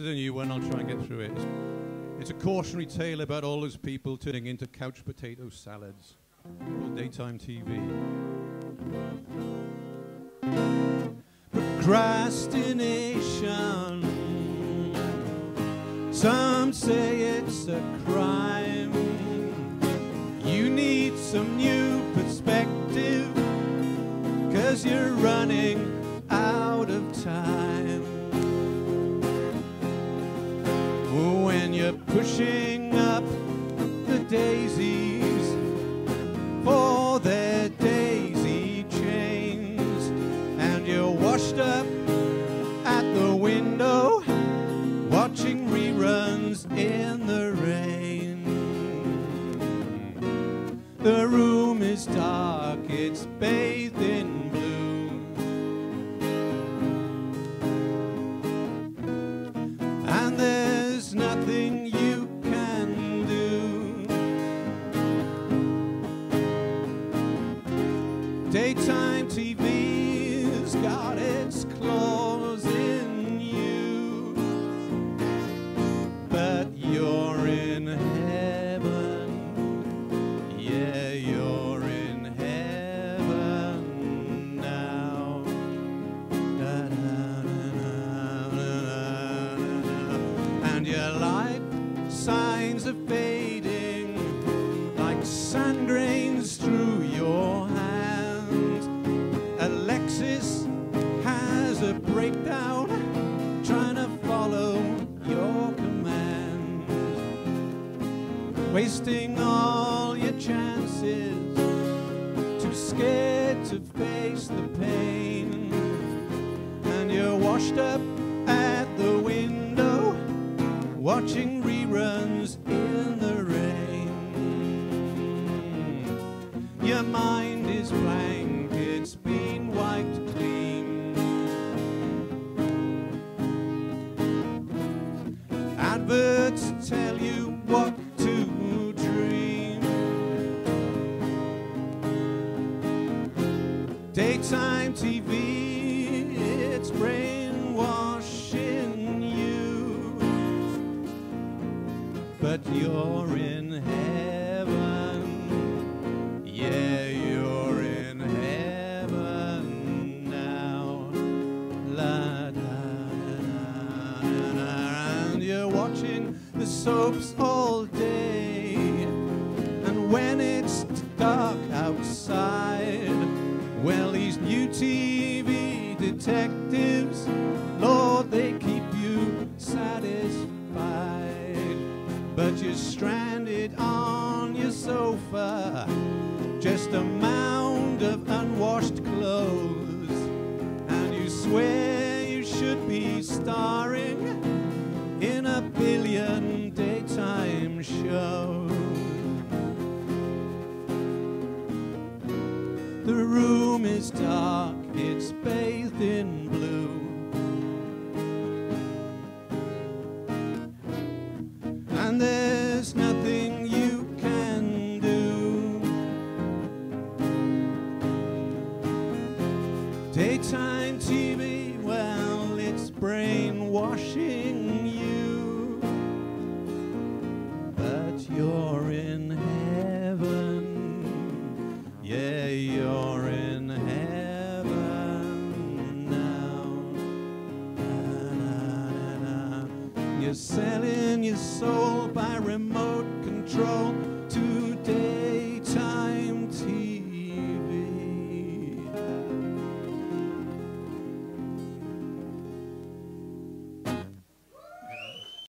is a new one. I'll try and get through it. It's, a cautionary tale about all those people turning into couch potato salads. Called daytime TV. Procrastination. Some say it's a crime. You need some new perspective, cause you're running out of time. You're pushing up the daisies for their daisy chains, and you're washed up at the window watching reruns in the rain. The room is dark, it's bathed Daytime TV's got its claws in you. But you're in heaven. Yeah, you're in heaven now. And your life signs are fading wasting all your chances, too scared to face the pain, and you're washed up at the window, watching reruns in the rain. Your mind is blank, it's been wiped clean. Adverts tell you what Daytime TV, it's brainwashing you. But you're in heaven. Yeah, you're in heaven now. La da da da. And you're watching the soaps all day. Detectives, Lord, they keep you satisfied. But you're stranded on your sofa, just a mound of unwashed clothes. And you swear you should be starring The room is dark, it's bathed in blue. And there's nothing you can do. Daytime TV, well, it's brainwashing you. But you're in heaven. Yeah, you're You're selling your soul by remote control to daytime TV.